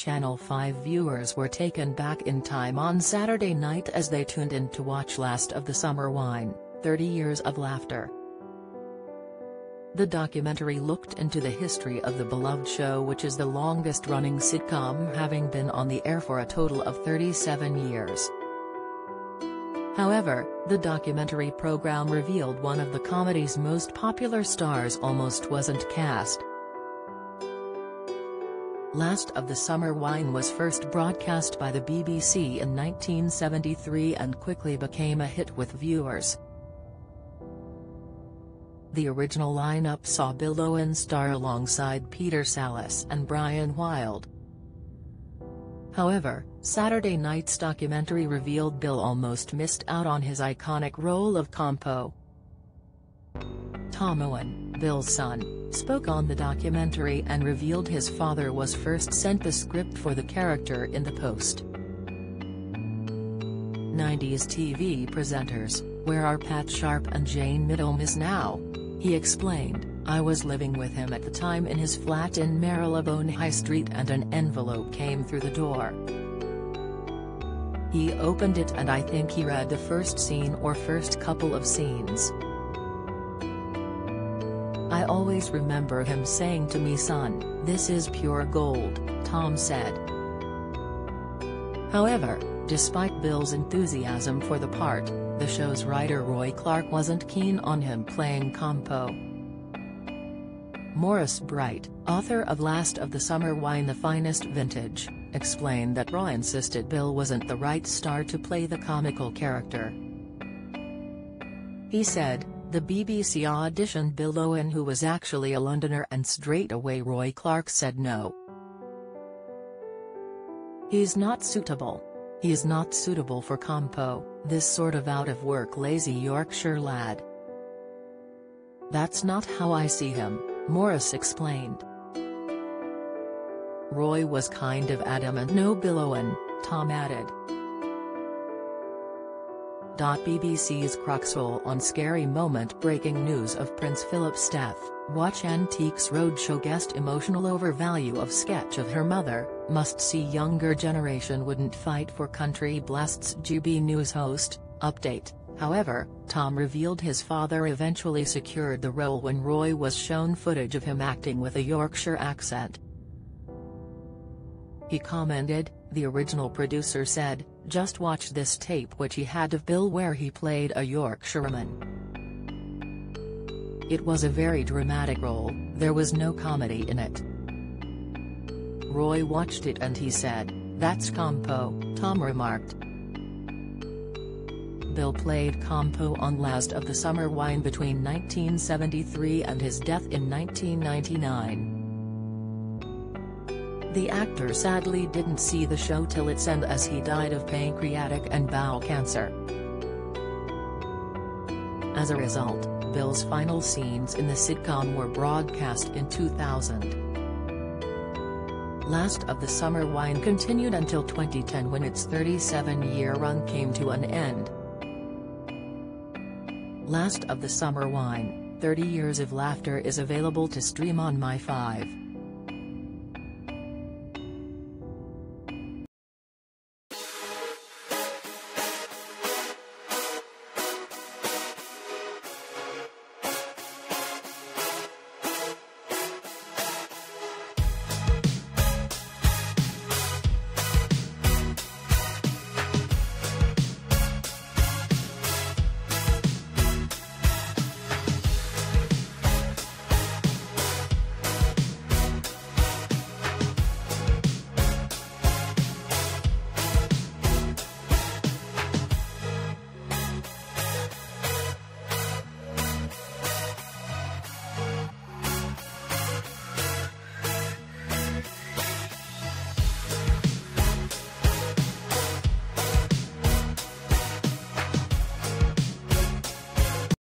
Channel 5 viewers were taken back in time on Saturday night as they tuned in to watch Last of the Summer Wine, 30 Years of Laughter. The documentary looked into the history of the beloved show which is the longest-running sitcom having been on the air for a total of 37 years. However, the documentary program revealed one of the comedy's most popular stars almost wasn't cast. Last of the Summer Wine was first broadcast by the BBC in 1973 and quickly became a hit with viewers. The original lineup saw Bill Owen star alongside Peter Sallis and Brian Wilde. However, Saturday night's documentary revealed Bill almost missed out on his iconic role of Compo. Tom Owen, Bill's son, spoke on the documentary and revealed his father was first sent the script for the character in the post. 90s TV presenters, where are Pat Sharp and Jane Middlemiss now? He explained, I was living with him at the time in his flat in Marylebone High Street and an envelope came through the door. He opened it and I think he read the first scene or first couple of scenes. Always remember him saying to me son, this is pure gold, Tom said. However, despite Bill's enthusiasm for the part, the show's writer Roy Clarke wasn't keen on him playing Compo. Morris Bright, author of Last of the Summer Wine The Finest Vintage, explained that Roy insisted Bill wasn't the right star to play the comical character. He said, the BBC auditioned Bill Owen who was actually a Londoner and straight away Roy Clarke said no. He's not suitable. He is not suitable for Compo, this sort of out-of-work lazy Yorkshire lad. That's not how I see him, Morris explained. Roy was kind of adamant no Bill Owen, Tom added. BBC's Cruxhole on Scary Moment Breaking news of Prince Philip's death, watch Antiques Roadshow guest emotional overvalue of sketch of her mother, must see younger generation wouldn't fight for country blasts GB News host, update, however, Tom revealed his father eventually secured the role when Roy was shown footage of him acting with a Yorkshire accent. He commented, the original producer said, just watch this tape which he had of Bill where he played a Yorkshireman. It was a very dramatic role, there was no comedy in it. Roy watched it and he said, that's Compo, Tom remarked. Bill played Compo on Last of the Summer Wine between 1973 and his death in 1999. The actor sadly didn't see the show till its end as he died of pancreatic and bowel cancer. As a result, Bill's final scenes in the sitcom were broadcast in 2000. Last of the Summer Wine continued until 2010 when its 37-year run came to an end. Last of the Summer Wine, 30 Years of Laughter is available to stream on My 5.